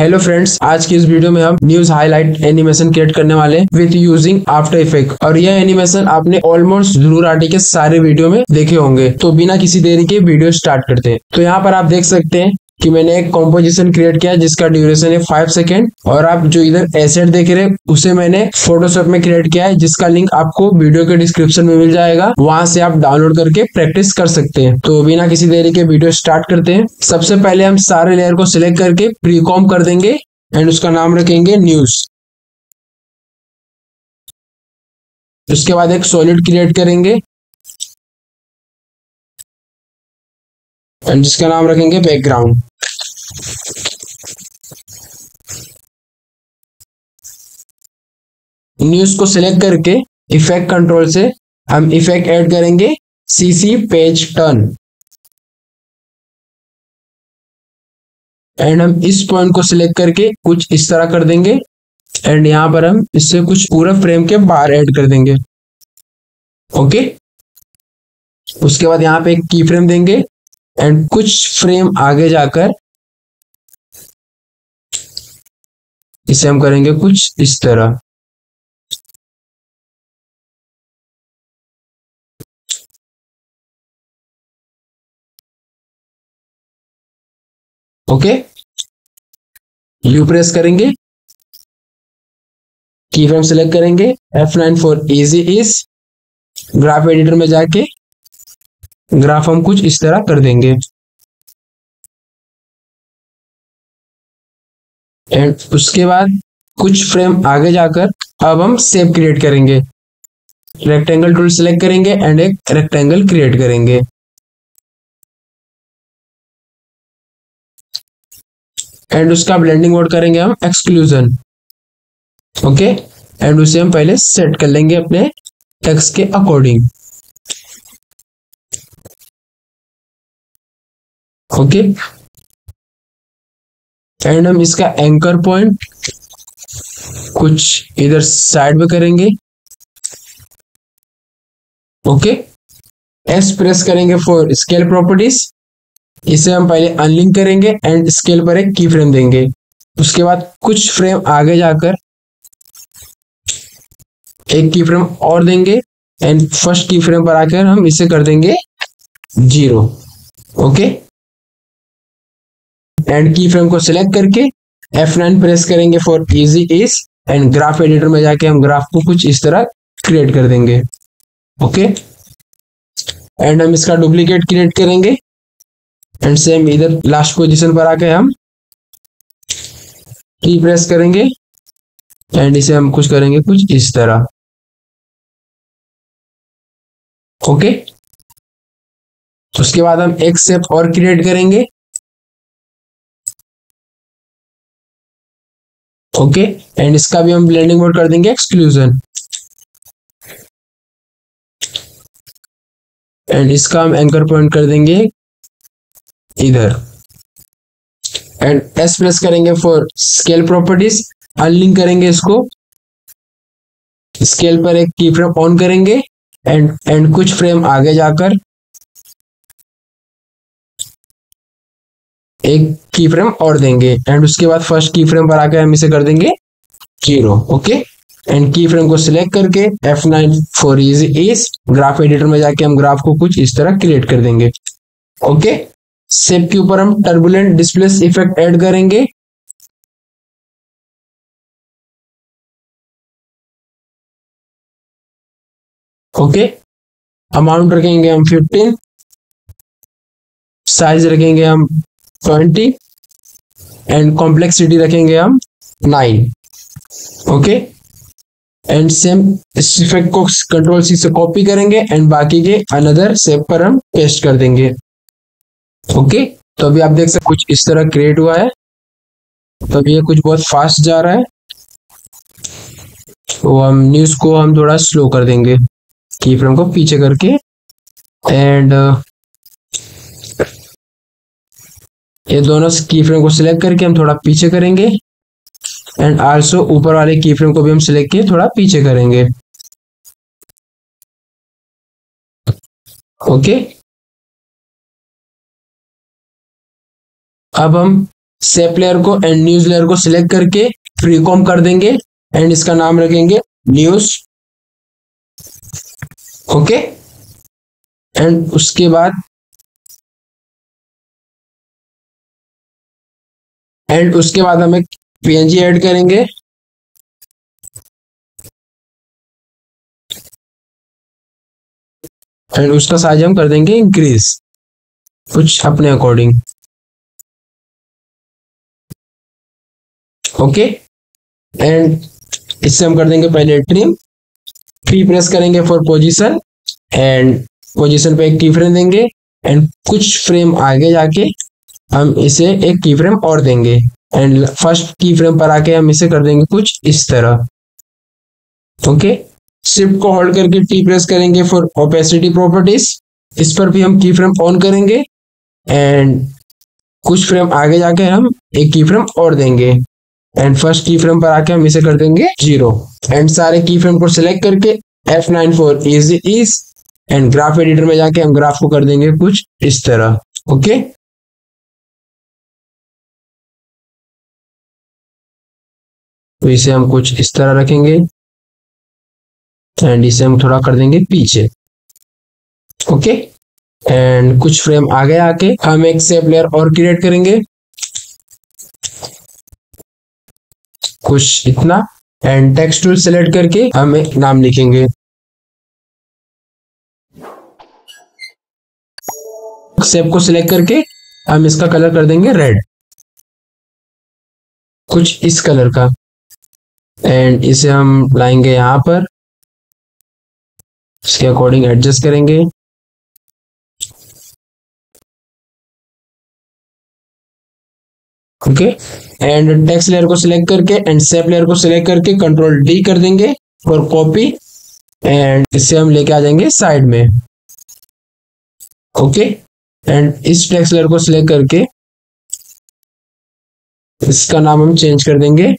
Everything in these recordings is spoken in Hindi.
हेलो फ्रेंड्स आज की इस वीडियो में हम न्यूज़ हाईलाइट एनिमेशन क्रिएट करने वाले विथ यूजिंग आफ्टर इफ़ेक्ट और यह एनिमेशन आपने ऑलमोस्ट ज़रूर आर्टी के सारे वीडियो में देखे होंगे। तो बिना किसी देरी के वीडियो स्टार्ट करते हैं। तो यहाँ पर आप देख सकते हैं कि मैंने एक कॉम्पोजिशन क्रिएट किया जिसका ड्यूरेशन है फाइव सेकेंड और आप जो इधर एसेट देख रहे हैं, उसे मैंने फोटोशॉप में क्रिएट किया है, जिसका लिंक आपको वीडियो के डिस्क्रिप्शन में मिल जाएगा। वहाँ से आप डाउनलोड करके प्रैक्टिस कर सकते हैं। तो बिना किसी देरी के वीडियो स्टार्ट करते हैं। सबसे पहले हम सारे लेयर को सिलेक्ट करके प्रीकॉम कर देंगे एंड उसका नाम रखेंगे न्यूज़ उसके बाद एक सॉलिड क्रिएट करेंगे। एंड जिसका नाम रखेंगे बैकग्राउंड न्यूज़ को सिलेक्ट करके इफ़ेक्ट कंट्रोल से हम इफ़ेक्ट ऐड करेंगे सीसी पेज टर्न एंड हम इस पॉइंट को सिलेक्ट करके कुछ इस तरह कर देंगे. एंड यहाँ पर हम इससे कुछ पूरा फ्रेम के बाहर ऐड कर देंगे. ओके उसके बाद यहाँ पे एक की फ्रेम देंगे. एंड कुछ फ्रेम आगे जाकर इसे हम करेंगे कुछ इस तरह। ओके यू प्रेस करेंगे। की फ्रेम सेलेक्ट करेंगे। F nine for easy ease graph editor में जाके ग्राफ हम कुछ इस तरह कर देंगे। एंड उसके बाद कुछ फ्रेम आगे जाकर अब हम सेप क्रिएट करेंगे। रेक्टेंगल टूल सेलेक्ट करेंगे एंड एक रेक्टेंगल क्रिएट करेंगे। एंड उसका ब्लेंडिंग मोड करेंगे हम एक्सक्लूजन ओके एंड उसे हम पहले सेट कर लेंगे अपने टेक्स्ट के अकॉर्डिंग ओके एंड हम इसका एंकर पॉइंट कुछ इधर साइड में करेंगे। ओके एस प्रेस करेंगे फॉर स्केल प्रॉपर्टीज़ इसे हम पहले अनलिंक करेंगे एंड स्केल पर एक की फ्रेम देंगे। उसके बाद कुछ फ्रेम आगे जाकर एक की फ्रेम और देंगे एंड फ़र्स्ट की फ्रेम पर आकर हम इसे कर देंगे zero okay and key frame को सिलेक्ट करके F9 प्रेस करेंगे for easy ease and graph editor में जाके हम ग्राफ को कुछ इस तरह क्रिएट कर देंगे। Okay okay? एंड हम इसका डुप्लीकेट क्रिएट करेंगे। एंड सेम इधर लास्ट पोजीशन पर आके हम की प्रेस करेंगे। एंड इसे हम कुछ करेंगे कुछ इस तरह। Okay okay? उसके बाद हम एक स्टेप और क्रिएट करेंगे। ओके एंड इसका भी हम ब्लेंडिंग मोड कर देंगे एक्सक्लूजन एंड इसका हम एंकर पॉइंट कर देंगे इधर. एंड एस प्रेस करेंगे फॉर स्केल प्रॉपर्टीज़ अनलिंक करेंगे इसको. स्केल पर एक की फ्रेम ऑन करेंगे एंड एंड कुछ फ्रेम आगे जाकर एक की फ्रेम और देंगे। एंड उसके बाद फ़र्स्ट की फ्रेम पर आकर हम इसे कर देंगे zero okay and key frame को सिलेक्ट करके एफ़ नाइन फोर इज़ इस ग्राफ एडिटर में जाके हम ग्राफ को कुछ इस तरह क्रिएट कर देंगे ओके सेप के ऊपर हम टर्बुलेंट डिस्प्लेस इफ़ेक्ट ऐड करेंगे। ओके अमाउंट रखेंगे हम 15 साइज़ रखेंगे हम 20 एंड कॉम्प्लेक्सिटी रखेंगे हम नाइन ओके एंड सेम इस इफ़ेक्ट को कंट्रोल सी से कॉपी करेंगे एंड बाकी के अनदर सेप पर हम पेस्ट कर देंगे. ओके तो अभी आप देख सकते कुछ इस तरह क्रिएट हुआ है. तो अभी ये कुछ बहुत फास्ट जा रहा है. तो हम न्यूज़ को हम थोड़ा स्लो कर देंगे. की फ्रेम को पीछे करके. एंड ये दोनों की फ्रेम को सिलेक्ट करके हम थोड़ा पीछे करेंगे। एंड आल्सो ऊपर वाले की फ्रेम को भी हम सिलेक्ट किए, थोड़ा पीछे करेंगे। ओके अब हम सेप लेयर को एंड न्यूज़ लेयर को सिलेक्ट करके फ्री कॉम कर देंगे एंड इसका नाम रखेंगे न्यूज़ ओके एंड उसके बाद एंड उसके बाद हम एक पीएनजी ऐड करेंगे। एंड उसका साइज़ हम कर देंगे इंक्रीज कुछ अपने अकॉर्डिंग ओके एंड इससे हम कर देंगे पहले ट्रिम की प्रेस करेंगे फॉर पोजीशन एंड पोजीशन पे एक की फ्रेम देंगे। एंड कुछ फ्रेम आगे जाके हम इसे एक की फ्रेम और देंगे। एंड फ़र्स्ट की फ्रेम पर आके हम इसे कर देंगे कुछ इस तरह। ओके शिफ्ट को होल्ड करके टी प्रेस करेंगे फॉर ओपेसिटी प्रॉपर्टीज़ इस पर भी हम की फ्रेम ऑन करेंगे। एंड कुछ फ्रेम आगे जाके हम एक की फ्रेम और देंगे। एंड फ़र्स्ट की फ्रेम पर आके हम इसे कर देंगे ज़ीरो एंड सारे की फ्रेम को सिलेक्ट करके F nine for ease ease and graph editor में जाके हम ग्राफ को कर देंगे कुछ इस तरह। ओके तो इसे हम कुछ इस तरह रखेंगे एंड इसे हम थोड़ा कर देंगे पीछे। ओके एंड कुछ फ्रेम आगे आके हम एक सेप लेयर और क्रिएट करेंगे। कुछ इतना। एंड टेक्स्ट टूल सेलेक्ट करके हम एक नाम लिखेंगे। सेप को सिलेक्ट करके हम इसका कलर कर देंगे रेड कुछ इस कलर का। एंड इसे हम लाएँगे यहाँ पर। इसके अकॉर्डिंग एडजस्ट करेंगे। ओके एंड टेक्स्ट लेयर को सिलेक्ट करके एंड सेप लेयर को सिलेक्ट करके कंट्रोल डी कर देंगे और कॉपी एंड इसे हम लेके आ जाएँगे साइड में। ओके एंड इस टेक्स्ट लेयर को सिलेक्ट करके इसका नाम हम चेंज कर देंगे।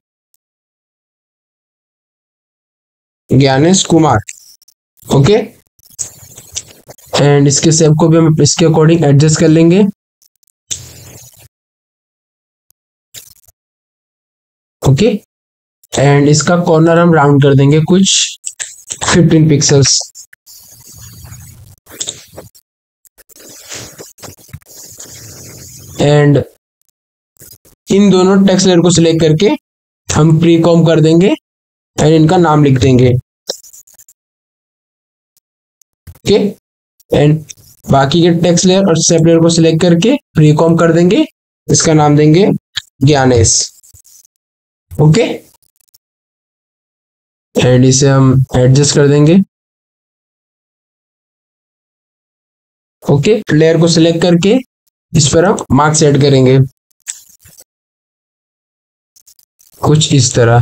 ज्ञानेश कुमार ओके एंड इसके सेप को भी हम इसके अकॉर्डिंग एडजस्ट कर लेंगे। ओके एंड इसका कॉर्नर हम राउंड कर देंगे कुछ 15 पिक्सल्स एंड इन दोनों टेक्स्ट लेयर को सिलेक्ट करके हम प्री कॉम कर देंगे। एंड इनका नाम लिख देंगे। ओके एंड बाकी के टेक्स्ट लेयर और सेप लेयर को सिलेक्ट करके प्री कॉम कर देंगे। इसका नाम देंगे ज्ञानेश ओके एंड इसे हम एडजस्ट कर देंगे। ओके लेयर को सिलेक्ट करके इस पर हम मार्क्स ऐड करेंगे। कुछ इस तरह।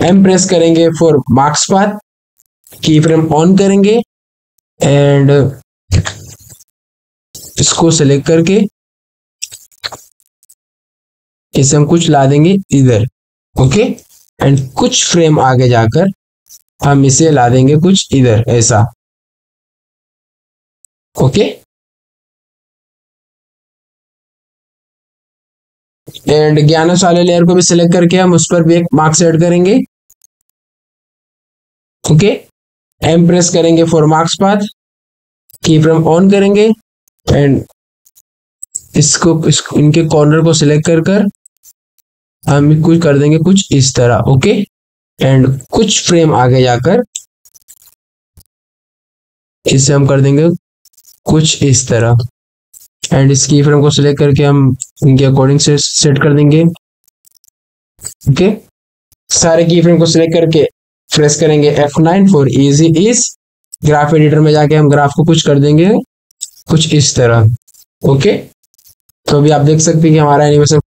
एम प्रेस करेंगे for masks path key frame on करेंगे एंड इसको सेलेक्ट करके इसे हम कुछ ला देंगे इधर ओके एंड कुछ फ्रेम आगे जाकर हम इसे ला देंगे कुछ इधर, ऐसा ओके एंड ज्ञानस वाले लेयर को भी सिलेक्ट करके हम उस पर भी एक मार्क्स ऐड करेंगे। ओके एम प्रेस करेंगे for masks path key frame on करेंगे। एंड इसको इस, इनके कॉर्नर को सिलेक्ट कर कर हम कुछ कर देंगे कुछ इस तरह ओके एंड कुछ फ्रेम आगे जाकर इसे हम कर देंगे कुछ इस तरह। एंड इस की फ्रेम को सिलेक्ट करके हम इनके अकॉर्डिंग से सेट कर देंगे। ओके सारे की फ्रेम को सिलेक्ट करके प्रेस करेंगे F9 for easy ease graph editor में जाके हम ग्राफ को कुछ कर देंगे। कुछ इस तरह। ओके तो अभी आप देख सकते हैं कि हमारा एनिमेशन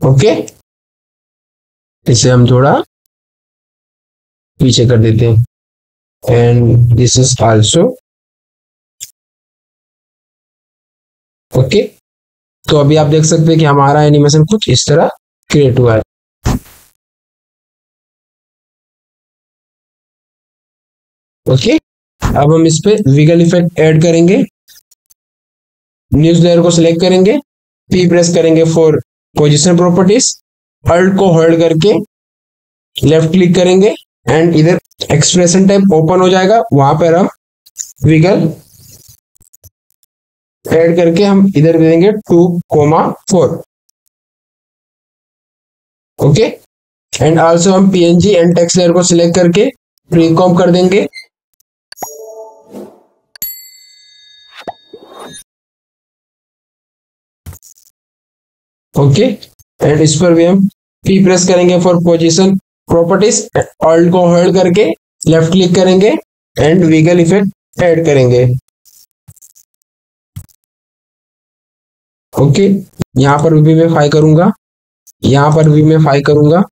ओके इसे हम थोड़ा पीछे कर देते हैं। And this is also okay तो अभी आप देख सकते हैं कि हमारा एनिमेशन कुछ इस तरह क्रिएट हुआ है। ओके अब हम इस पे विगल इफ़ेक्ट ऐड करेंगे। न्यूज़ लेयर को सिलेक्ट करेंगे। पी प्रेस करेंगे फॉर पोजिशन प्रॉपर्टीज़ अल्ट को होल्ड करके लेफ़्ट क्लिक करेंगे। एंड इधर एक्सप्रेशन टाइप ओपन हो जाएगा। वहाँ पर हम विगल ऐड करके हम इधर दे देंगे two comma four. Okay? And also हम पीएनजी एंड टेक्स्ट लेयर को सिलेक्ट करके प्रीकॉम कर देंगे। ओके? एंड इस पर भी हम पी प्रेस करेंगे फॉर पोजीशन प्रॉपर्टीज़ ऑल्ट को होल्ड करके लेफ़्ट क्लिक करेंगे एंड वीगल इफ़ेक्ट ऐड करेंगे। ओके? यहाँ पर भी मैं फाई करूँगा। यहाँ पर भी मैं फाई करूँगा।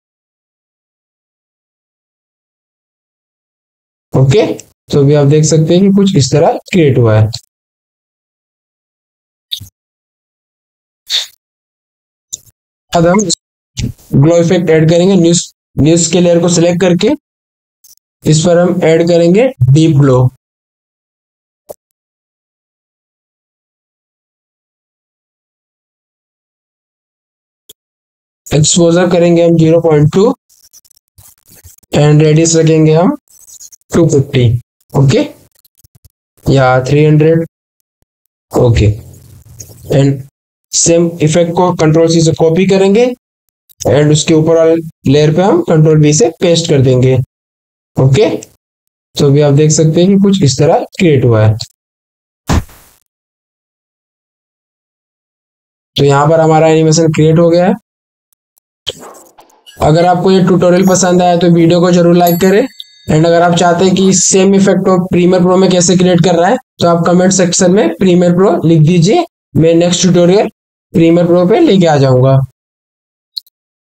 ओके? तो अभी आप देख सकते हैं कि कुछ इस तरह क्रिएट हुआ है। अब हम ग्लो इफ़ेक्ट ऐड करेंगे न्यूज़ न्यूज़ के लेयर को सिलेक्ट करके। इस पर हम ऐड करेंगे डीप ग्लो एक्सपोजर करेंगे हम 0.2 एंड रेडियस रखेंगे हम 250 ओके या 300 ओके एंड सेम इफ़ेक्ट को कंट्रोल सी से कॉपी करेंगे एंड उसके ऊपर वाले लेयर पे हम कंट्रोल बी से पेस्ट कर देंगे ओके तो अभी आप देख सकते हैं कि कुछ इस तरह क्रिएट हुआ है। तो यहाँ पर हमारा एनिमेशन क्रिएट हो गया है। अगर आपको ये ट्यूटोरियल पसंद आया तो वीडियो को ज़रूर लाइक करें। एंड अगर आप चाहते हैं कि सेम इफ़ेक्ट को प्रीमियर प्रो में कैसे क्रिएट कर रहा है तो आप कमेंट सेक्शन में प्रीमियर प्रो लिख दीजिए। मैं नेक्स्ट ट्यूटोरियल प्रीमियर प्रो पे लेके आ जाऊँगा।